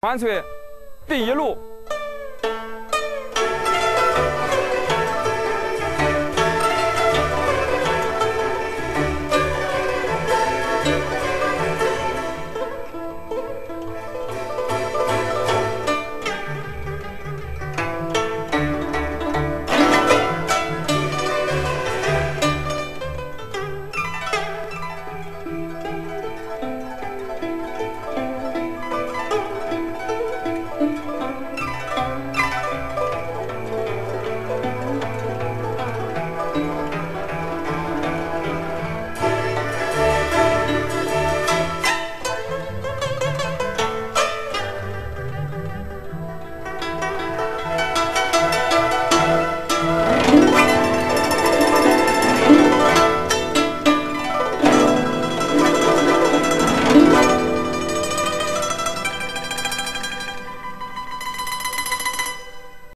环翠第一路